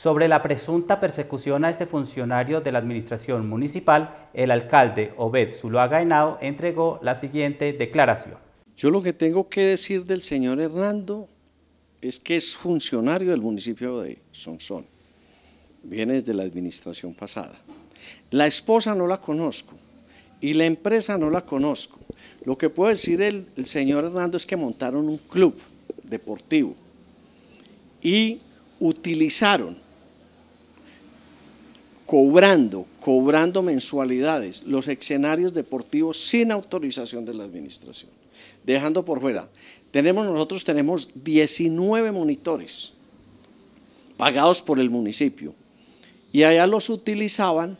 Sobre la presunta persecución a este funcionario de la administración municipal, el alcalde Obed Zuluaga Henao entregó la siguiente declaración. Yo lo que tengo que decir del señor Hernando es que es funcionario del municipio de Sonsón. Viene desde la administración pasada. La esposa no la conozco y la empresa no la conozco. Lo que puede decir el, el señor Hernando es que montaron un club deportivo y utilizaron cobrando, cobrando mensualidades los escenarios deportivos sin autorización de la administración. Dejando por fuera, tenemos nosotros tenemos 19 monitores pagados por el municipio y allá los utilizaban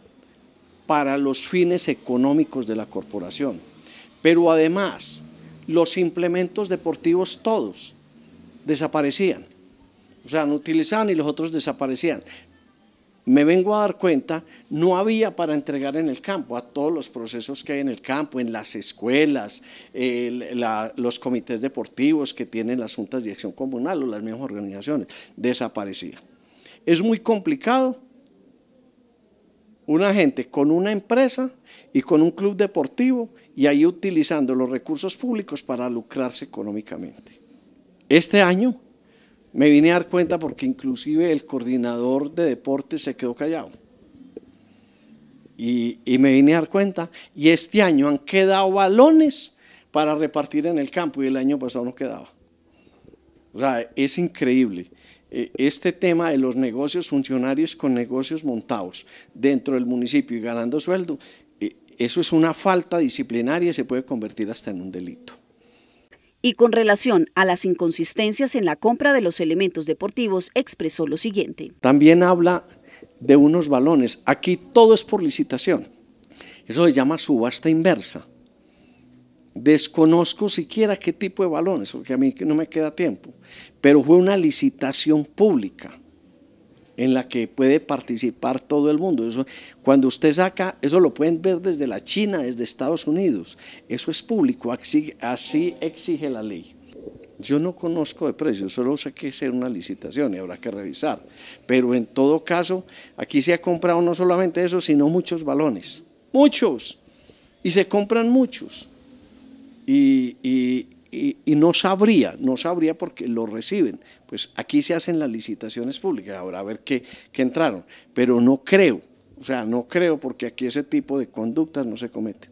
para los fines económicos de la corporación. Pero además, los implementos deportivos todos desaparecían. O sea, no utilizaban y los otros desaparecían. Me vengo a dar cuenta, no había para entregar en el campo a todos los procesos que hay en el campo, en las escuelas, los comités deportivos que tienen las juntas de acción comunal o las mismas organizaciones, desaparecía. Es muy complicado una gente con una empresa y con un club deportivo y ahí utilizando los recursos públicos para lucrarse económicamente. Este año me vine a dar cuenta porque inclusive el coordinador de deportes se quedó callado. Y, me vine a dar cuenta, y este año han quedado balones para repartir en el campo y el año pasado no quedaba. O sea, es increíble. Eh, este tema de los negocios funcionarios con negocios montados dentro del municipio y ganando sueldo, eh, eso es una falta disciplinaria y se puede convertir hasta en un delito. Y con relación a las inconsistencias en la compra de los elementos deportivos, expresó lo siguiente. También habla de unos balones. Aquí todo es por licitación. Eso se llama subasta inversa. Desconozco siquiera qué tipo de balones, porque a mí no me queda tiempo, pero fue una licitación pública en la que puede participar todo el mundo. Eso, cuando usted saca, eso lo pueden ver desde la China, desde Estados Unidos, eso es público, así, exige la ley. Yo no conozco de precios, solo sé que es una licitación y habrá que revisar. Pero en todo caso, aquí se ha comprado no solamente eso, sino muchos balones. Muchos. Y se compran muchos y, no sabría, no sabría porque lo reciben. Pues aquí se hacen las licitaciones públicas, ahora a ver qué, qué entraron, pero no creo, o sea, no creo porque aquí ese tipo de conductas no se cometen.